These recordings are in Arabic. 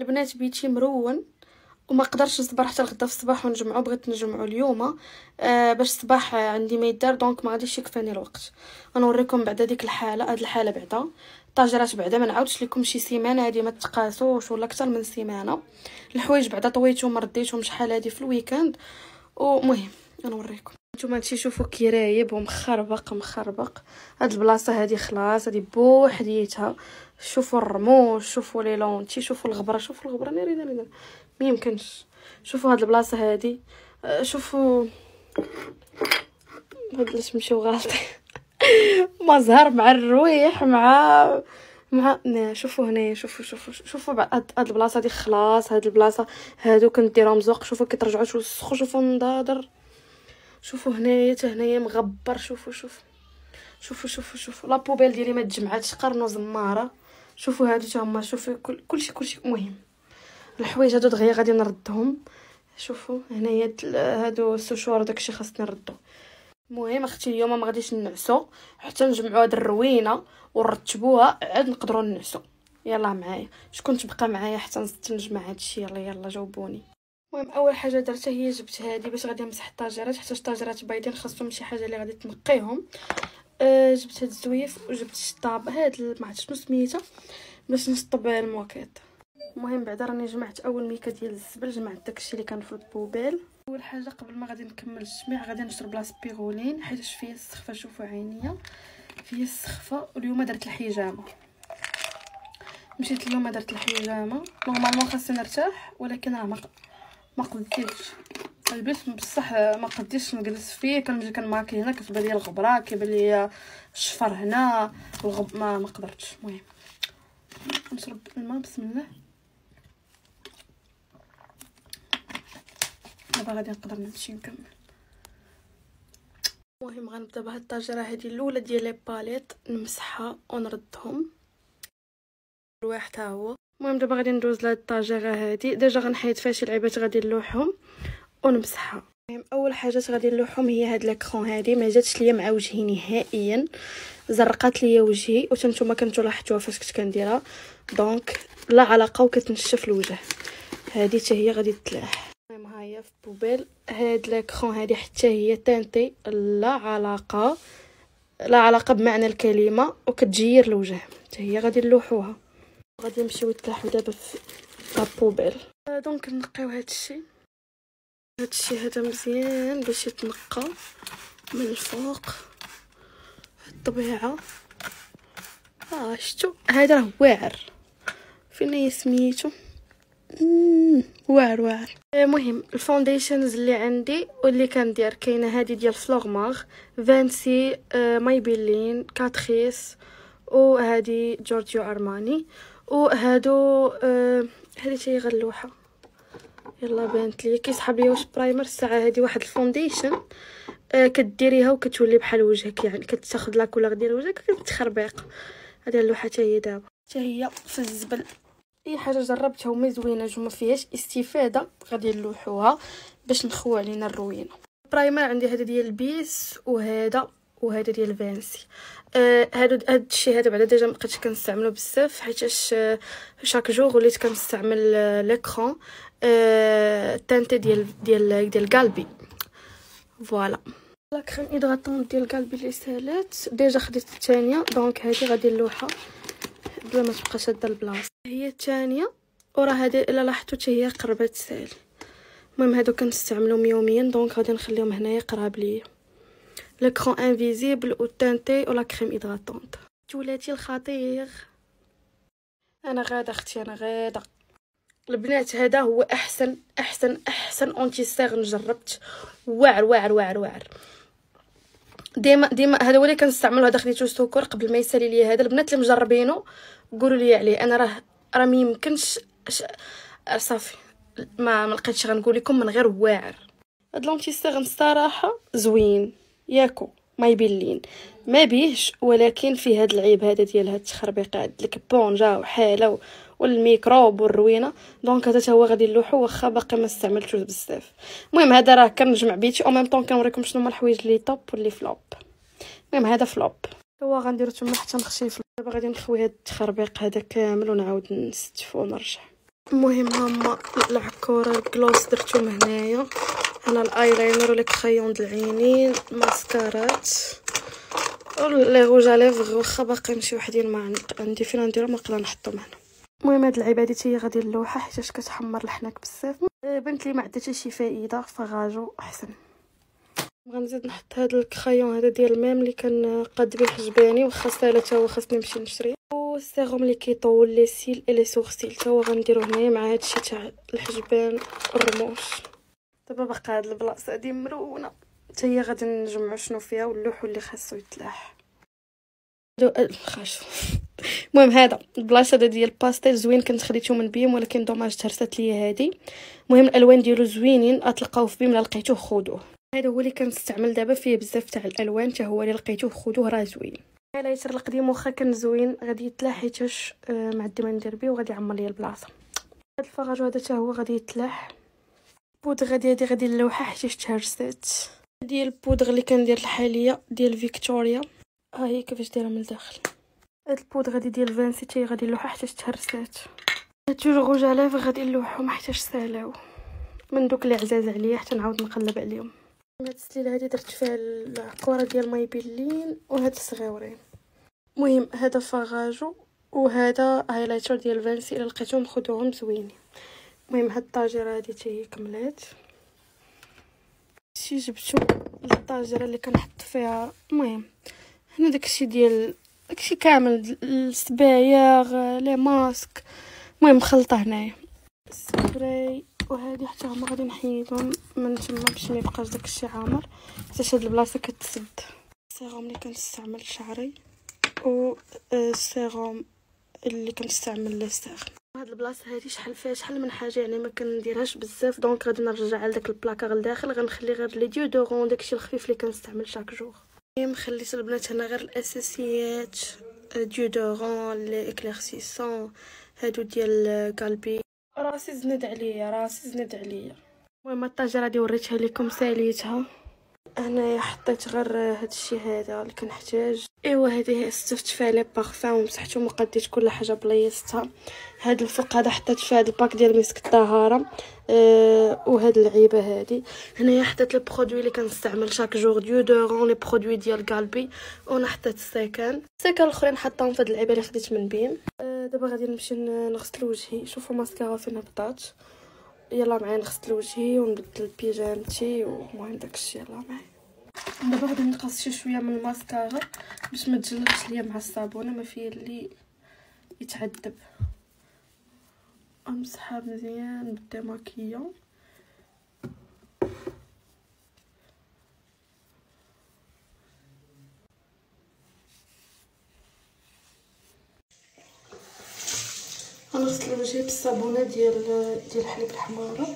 البنات بيتي مرون وما قدرتش نصبر حتى الغدا في الصباح ونجمعو بغيت نجمعو اليوم آه باش الصباح عندي ما يدار donc ما غاديش يكفاني الوقت. غنوريكم بعدا ديك الحالة هاد الحالة بعدا. الطاجرات بعدا ما نعاودش لكم شي سيمانة هادي ما تقاسوش ولا أكثر من سيمانة. الحوايج بعدا طويتهم رديتهم شحال هادي في ال week-end. ومهم غنوريكم. نتوما هادشي شوفوا كي رايب ومخربق مخربق. هاد البلاصة هادي خلاص هادي بوحديتها. شوفوا الرموش شوفوا لي لونتي شوفوا الغبرة شوفوا الغبرة. ناري ناري ناري ما يمكنش. شوفوا هاد البلاصة هادي. أه، شوفوا هاد لاش نمشيو غالطين مظهر مع الرويح مع مع شوفوا هنايا شوفوا شوفوا شوفوا هاد البلاصة هادي خلاص هاد البلاصة هادو كنديرهم زوق. شوفوا كيترجعوا توسخوا شوفوا النضادر شوفوا هنايا حتى هنايا مغبر. شوفوا شوفوا شوفوا شوفوا شوفوا. لا بوبيل ديالي ما تجمعاتش. قرن وزماره شوفوا هادو تا هما شوفوا كل كلشي كلشي. مهم الحوايج هادو دغيا غادي نردهم. شوفوا هنايا هادو السشوار داكشي خاصني نردو. المهم أختي اليوم ما غاديش نعسو حتى نجمعوا هاد الروينة ونرتبوها عاد نقدروا نعسو يلا معايا. شكون تبقى معايا حتى نجمع هادشي يلا يلا جاوبوني. المهم أول حاجة درتها هي جبت هذه باش غادي نمسح الطاجرات حتى الطاجرات بايدين خاصهم شي حاجة اللي غادي تنقيهم. أه جبت هاد الزويف وجبت الشطاب. هاد ما عرفتش شنو سميتها باش نشطب ال moquette المهم بعدا راني جمعت أول ميكا ديال الزبل جمعت داكشي اللي كان في ال poubelle. أول حاجة قبل ما غادي نكمل الجميع غادي نشرب la spiruline حيت فيه السخفة شوفوا عينيا. فيه السخفة واليوم درت الحجامة. مشيت اليوم درت الحجامة. normalement خاصني نرتاح ولكن راه ما قديتش البيت بصح ما قديتش نجلس فيه. كنجي كنماكي هنا كتبان لي الغبرة كيبان لي الشفر هنا الغب ما ما قدرتش. المهم. نشرب الماء بسم الله. دابا غادي نقدر نمشي نكمل. المهم غنبدا بهاد الطاجرة. هذه الأولى ديال لي باليت نمسحها ونردهم. الواحد ها هو. المهم دابا غادي ندوز لهاد الطاجرة هادي. déjà غنحيد فيها شي لعيبات غادي نلوحهم. ونمسحها. أول حاجة غادي نلوحهم هي هاد l'écran هادي ما جاتش ليا مع وجهي نهائيا. زرقات ليا وجهي وتنتوما كنتو لاحظتوها فاش كنت كنديرها. donc لا علاقة وكتنشف الوجه. هادي حتى هي غادي تلاح المهم ها هي في poubelle هاد l'écran هادي حتى هي teinté لا علاقة لا علاقة بمعنى الكلمة وكتجير الوجه. حتى هي غادي نلوحوها. غادي نمشيو نتلاحو دابا في la poubelle donc نقيو هادشي. هادشي هذا مزيان باش يتنقى من الفوق الطبيعة. آه شتو هذا راه واعر. فين سميتو. واعر واعر. المهم ال foundations اللي عندي واللي كندير كاينة هذه ديال فلوغمار فانسي آه مايبيلين quatre-is وهذه جورجيو أرماني وهادو آه هذه هي غنلوحه يلا بانت لي كيسحب لي واش primer الساعة هذه واحد ال foundation آه كديريها وكتولي بحال وجهك يعني كتاخذ la couleur ديال وجهك كتخربيق. هذه نلوحها حتى هي دابا. حتى هي في الزبل. أي حاجة جربتها وما زوينة وما فيهاش استفادة غادي نلوحوها باش نخوي علينا الروينة. primer عندي هذا ديال البيس وهذا وهذا ديال فانسي. آه هادو هاد الشيء هذا بعدا déjà مبقيتش كنستعملو بزاف حيتاش آه chaque jour وليت كنستعمل آه l'écran. آه teinté ديال ديال ديال قلبي voilà la crème hydratante ديال قلبي اللي سالات déjà خديت الثانية donc هذه غادي نلوحها بلا ما تبقى شاده البلاصه هي الثانية وراه هذه الا لاحظتوا حتى هي قربت تسالي المهم هادو كنستعملهم يوميا donc غادي نخليهم هنايا قراب ليا l'écran invisible و teinté و la crème hydratante جولاتي الخطير أنا غاده أختي أنا غاده البنات هذا هو أحسن أحسن أحسن anti-cernes جربت. واعر واعر واعر واعر. ديما ديما هذا هو اللي كنستعملو هذا خديتو سكر قبل ما يسالي لي هذا. البنات اللي مجربينو قولوا لي عليه. أنا راه راه ما يمكنش صافي. ما ملقيتش غنقول لكم من غير واعر. هاد l'anti-cernes الصراحة زوين. ياكو ما يبين ما بيهش ولكن فيه هاد العيب هذا ديال هاد التخربيقات ديك éponge وحالة والميكروب والروينة. donc هذا هو غادي نلوحو واخا باقي ما استعملتوش بزاف. المهم هذا راه كنجمع بيتي au même temps كنوريكم شنو هما الحوايج اللي top واللي flop المهم هذا flop هو غنديرو تما حتى نخشي دابا غادي نخوي هاد التخربيق هذا كامل ونعاود نستفو ونرجع. المهم هما العكور ال gloss درتهم هنايا. هنا الايلاينر و les crayons د العينين mascaraات les rouges à lèvres واخا باقيين شي وحدين ما عندي فين نديرهم نقدر نحطهم هنا. المهم هاد اللعيبه هادي هي غادي نلوحه حيت كتحمر الحناك بزاف. أه، بنت لي ما عندها شي فائده فار à joues أحسن. غنزيد نحط هاد ال crayon هذا ديال الميم اللي كان قاد بيه حجباني واخا سالا هو خاصني نمشي نشري والسيروم اللي كيطول les cils et les sourcils تا هو غنديرو هنايا مع هادشي تاع الحجبان والرموش دابا باقا هاد البلاصة هادي مرونة. حتى هي غادي نجمعو شنو فيها ونلوح اللي خاصو يتلاح. خاشو. المهم هذا البلاصة هذا ديال الباستيل زوين كنت خديته من بيم ولكن dommage تهرست ليا هادي. المهم الألوان ديالو زوينين غتلقاوه في بيم لقيتوه خذوه هذا هو اللي كنستعمل دابا فيه بزاف تاع الألوان حتى هو اللي لقيتوه خذوه راه زوين. ال highlighter القديم واخا كان زوين غادي يتلاح حيتاش آه معندي ما ندير بيه وغادي يعمر ليا البلاصة. هذا الفراج هذا حتى هو غادي يتلاح. البودغ هادي هادي غادي نلوحها حيتاش تهرست. ديال البودغ اللي كندير الحالية ديال فيكتوريا. ها هي كيفاش دايرة من الداخل. هاد البودغ هادي ديال فانسي تي غادي نلوحها حيتاش تهرسات. هاد غوج على غادي نلوحهم حيتاش سالاو من دوك اللي عزاز عليا حتى نعاود نقلب عليهم. هاد السليلة هادي درت فيها الكره ديال ماي بيلين وهاد الصغيورين المهم هذا فغاجو وهذا highlighter ديال فانسي إلا لقيتهم خذوهم زوينين. المهم هاد ال tiroir هادي حتى هي كملات. شي جبتو الطاجرة اللي كنحط فيها المهم هنا داكشي ديال داكشي كامل ال sprays les masques. المهم مخلطه هنايا. سبراي وهذه حتى هما غادي نحيدهم. من تما باش ما يبقاش داكشي عامر. حيت هاد البلاصة كتسد. السيروم اللي كنستعمل شعري و السيروم اللي كنستعمل للساخن هاد البلاصة هادي شحال فيها؟ شحال من حاجة؟ يعني ما كنديرهاش بزاف. donc غادي نرجع لداك البلاكار لداخل غنخلي غير les déodorants داكشي الخفيف اللي كنستعمل chaque jour خليت البنات هنا غير الاساسيات déodorant les éclaircissants هادو ديال قلبي راسي زند عليا راسي زند عليا المهم الطاجره هادي وريتها لكم ساليتها هنايا حطيت غير هادشي هذا اللي كنحتاج. إيوا هذه ستفت فيها les parfums ومسحتهم وقديت كل حاجة بلايصتها هاد الفوق هذا حطيت فيه هاد ال pack ديال مسك الطهارة. أه وهاد اللعيبه هادي. هنايا حطيت les produits اللي كنستعمل chaque jour déodorant les produits ديال قلبي. وأنا حطيت السيكان السيكان الأخرين حطاهم في هاد اللعيبه اللي خديت من بيم أه دابا غادي نمشي نغسل وجهي. شوفوا ماسكارا فين هبطات. يلا معايا نغسل وجهي ونبدل بيجامتي ومهم داكشي يلا معايا. دابا غادي نقص شي شوية من الماسكارا باش ما تجلبش ليا مع الصابونة ما فيه اللي يتعذب. أمسحها مزيان بالديماكيون غنغسل وجهي بالصابونه ديال ديال الحليب الحمارة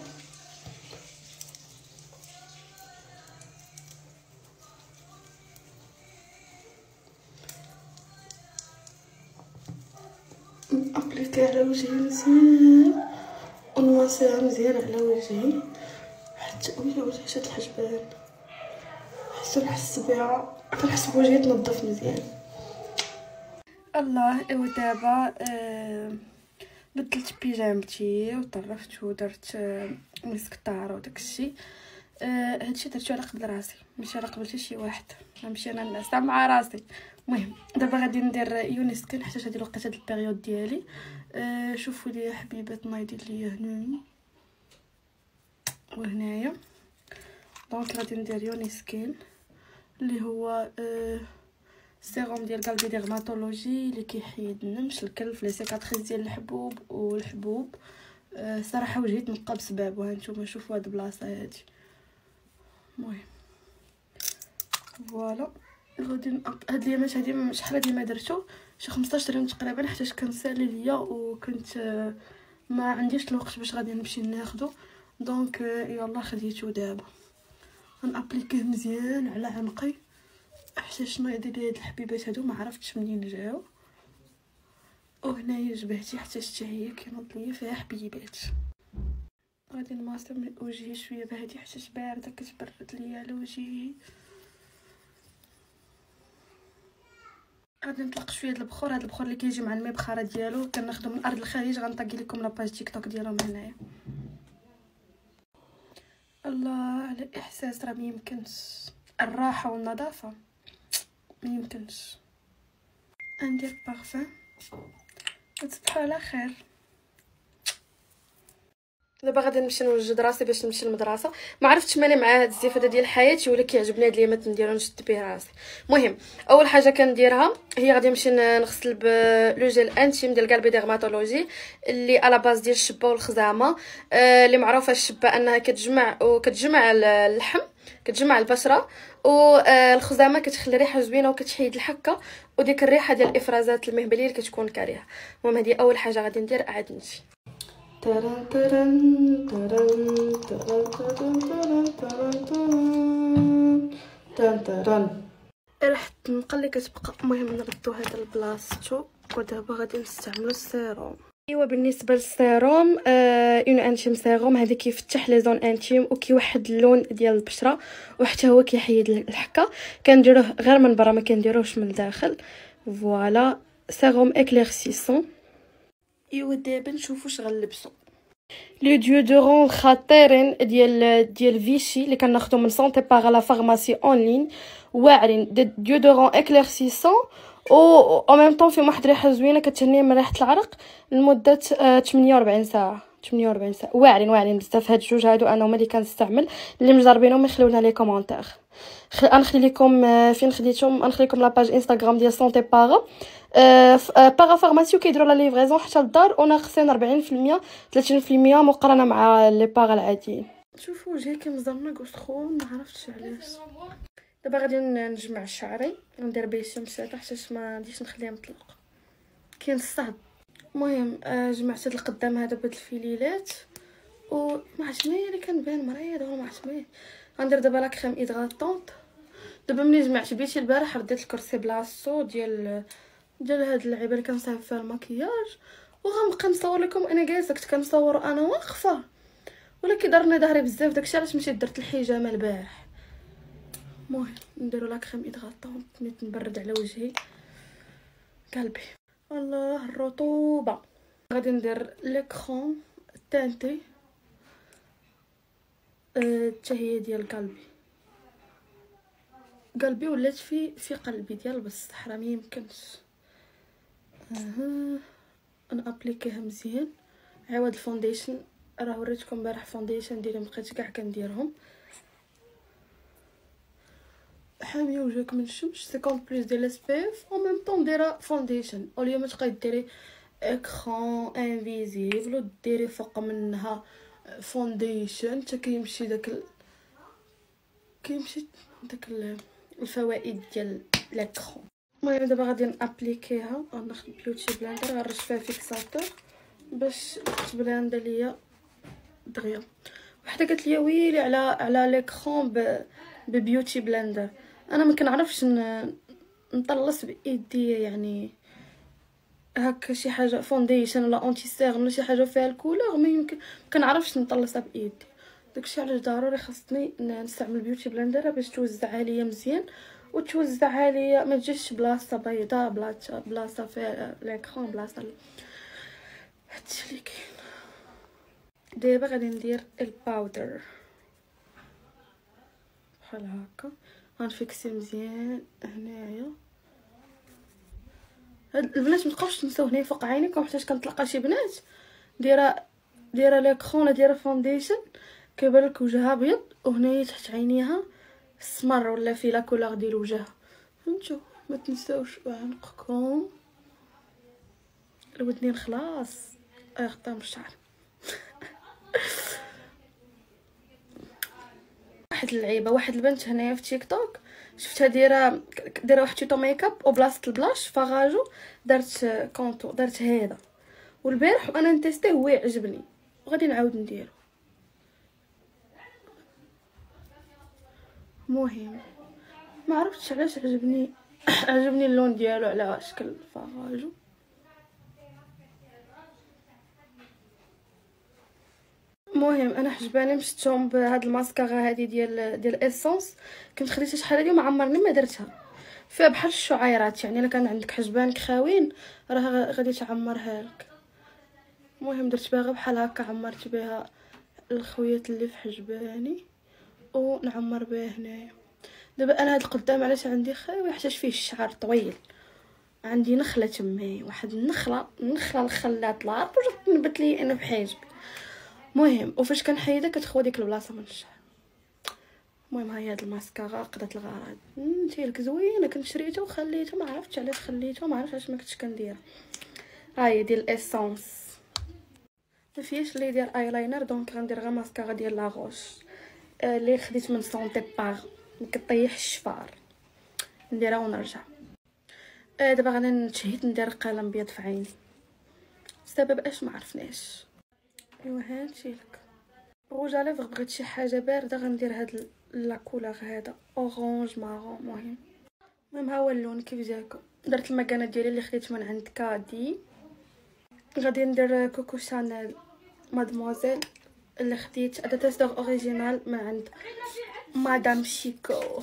ابليكي على وجهي مزيان. ونواصلها مزيان على وجهي. حتى ويلي وجهي شاد الحجبان. حتى نحس بها كنحس بوجهي تنظف مزيان. الله إيوا دابا آه بدلت بيجامتي وطرفت ودرت مسك الطهاره وداكشي آه هادشي درتو على قبل راسي ماشي على قبل شي واحد نمشي أنا الناس مع راسي المهم دابا غادي ندير Uniskin حيت هادي الوقت هاد ال période ديالي آه شوفوا لي حبيبات ما يدير ليا هنا وهنايا donc غادي ندير Uniskin اللي هو آه سيروم ديال قلبي dermatologie اللي كيحيد النمش الكلف les cicatrices ديال الحبوب والحبوب آه صراحة وجهي تنقى بسبب ها نتوما شوفوا هاد البلاصه هادي المهم voilà غادي هاد الايامات هادي شحال هادي ما درتو شي 15 يوم تقريبا حيت كان سالي ليا وكنت ما عنديش الوقت باش غادي نمشي ناخدو donc يلا خديتو دابا غنابليكيه مزيان على عنقي حتى شنو لي هاد الحبيبات هادو؟ ما عرفتش منين جاو. وهنايا جبهتي حتى حتى هي كينوض ليا فيها حبيبات. غادي نماسم وجهي شوية بهادي حتى بارده كتبرد ليا على وجهي. غادي نطلق شوية د البخور. هذا البخور اللي كيجي مع المبخره ديالو. كناخذو من أرض الخليج. غنطاكي لكم la page TikTok ديالهم هنايا. الله على الاحساس راه ميمكنش الراحة والنظافة. ميمكنش ندير بارفان وتصبحوا على خير. دابا غادي نمشي نوجد راسي باش نمشي للمدرسة. ما عرفتش ماني مع هاد الزفاده ديال حياتي ولا كيعجبني هاد الايامات نديرو نشد به راسي. المهم أول حاجة كنديرها هي غادي نمشي نغسل ب le gel intime ديال قلبي dermatologie اللي على باز ديال الشبة والخزامة. آه اللي معروفة الشبة أنها كتجمع وكتجمع اللحم. كتجمع البشره والخزامه كتخلي ريحة زوينة وكتحيد الحكة وديك الريحة ديال الافرازات المهبلية اللي كتكون كريهه المهم هذه أول حاجة غادي ندير عاد نمشي. ترن ريحة النقا اللي كتبقى. المهم نردو هذا لبلاصتو ودابا غادي نستعملو السيروم. ايوا بالنسبة للسيروم آه un intime sérum هذا كيفتح les zones intimes وكيوحد اللون ديال البشرة وحتى هو كيحيد الحكة. كنديروه غير من برا ما كنديروهش من الداخل. voilà sérum éclaircissant ايوا دابا نشوفو واش غنلبسو les déodorants خطيرين ديال ديال فيشي اللي كناخذو من Santé Para la pharmacie en ligne واعرين. déodorant éclaircissant au même temps فيهم واحد الريحه زوينة كتهني من ريحة العرق لمدة 48 ساعة. 48 ساعة. واعرين واعرين بزاف. هاد الجوج هادو أنا هما اللي كنستعمل. اللي مجربينهم يخليو لنا les commentaires غنخلي لكم فين خديتهم؟ غنخلي لكم la page Instagram ديال Santé Para parapharmacie وكيديروا la livraison حتى للدار. وناقصين 40% 30% مقارنة مع les paras العاديين. شوفوا وجهي كمزرنق وسخون ما عرفتش علاش. دابا غادي نجمع شعري ندير بيه شمسات حتى ما غاديش نخليه مطلق. كاين الصهد. المهم جمعت هاد القدام هذا بهاد الفيليلات و ما عجبني اللي كنبان مريض ولا ما غندير دابا لا كريم ايدغاتونط دابا ملي جمعت بيتي البارح رديت الكرسي بلاصتو ديال ديال هاد اللعيبه اللي كنصايب فيها المكياج وغنبقى نصور لكم أنا جالسه كنت كنصور أنا واقفة ولا كيضرني ظهري بزاف. داكشي علاش مشيت درت الحجامة البارح. المهم نديرو لا كريم نيت نبرد على وجهي. قلبي. الله الرطوبة. غادي ندير ليكرون تانتي حتى هي ديال قلبي. قلبي ولات في في قلبي ديال بصح راه ميمكنش أها. أنا أبليكيها مزيان. عوض ال foundation. راه وريتكم امبارح foundation ديالي مبقيتش كاع كنديرهم. حاميه وجهك من الشمس 50 plus ديال SPF au même temps دايره foundation اوليا ما تبقاي ديري écran invisible وديري فوق منها foundation حتى كيمشي داك ال... كيمشي داك الفوائد ديال l'écran المهم دابا غادي نابليكيها. غناخد beauty blender غنرش فيها fixateur باش ت blend ليا دغيا. وحده قالت لي ويلي على على l'écran ب... ب beauty blender أنا ما كنعرفش نطلص بإيدي يعني هكا شي حاجة foundation ولا anti-cernes ولا شي حاجة فيها ال couleur ما يمكن كنعرفش نطلصها بإيدي. داكشي علاش ضروري خاصني نستعمل beauty blender باش توزع عليا مزيان وتوزع عليا ما تجيش بلاصة بيضاء بلاصة بلاصة فيها l'écran بلاصة هادشي اللي كاين. دابا غادي ندير ال powder بحال هكا. غنفيكسي مزيان هنايا. هاد البنات متبقاوش تنساو هنا فوق عينيكم حيت كنطلق شي بنات. دايره دايرة l'écran ولا دايرة foundation كيبان لك وجهها أبيض وهنايا تحت عينيها السمر ولا في la couleur ديال وجهها. فهمتوا؟ ما تنساوش عنقكم. الودنين خلاص. اغطام الشعر واحد اللعيبة واحد البنت هنايا في تيك توك شفتها دايرة دايرة واحد tuto makeup وبلاصة ال blush fard à joues دارت contour دارت هذا. والبارح وأنا نتيستيه هو يعجبني وغادي نعاود نديرو. مهم. ما عرفتش علاش عجبني عجبني اللون ديالو على شكل fard à joues المهم أنا حجباني مشيتهم بهاد الماسكارا هادي ديال ديال Essence. كنت خديتها شحال هادي وما عمرني ما درتها. فيها بحال الشعيرات يعني إلا كان عندك حجبانك خاوين راه غادي تعمرها لك. المهم درت بها بحال هكا عمرت بها الخويات اللي في حجباني ونعمر بها هنايا. دابا أنا هاد القدام علاش عندي خاوي؟ حيت فيه الشعر طويل. عندي نخلة تماي واحد النخلة النخله الخلات العرب وجات تنبت لي أنا بحاجبي مهم. وفاش كنحيدها كتخوى ديك البلاصة من الشعر المهم هاي هاد الماسكارا قضات الغرض لك زوينة كنت شريتها وخليتها ما عرفتش علاش خليتها ما عرفتش ما كنتش كنديرها. هاي ديال ال Essence ما فيهاش اللي يدير eyeliner donc غندير غير ماسكارا ديال La Roche اللي خديت من Santé Para كطيح الشفار. نديرها ونرجع. آه دابا غادي نتشهد ندير قلم بيض في عيني. السبب أش؟ ما عرفناش. ايوا هانتي لك روج على بغيت شي حاجة باردة غندير هاد la couleur هذا orange marron مهم. المهم ها هو اللون كيف جاكم درت المكانة ديالي اللي خديت من عند كادي. غادي ندير Coco Chanel. Mademoiselle اللي خديت. اداه تصدير original من عند مدام شيكو.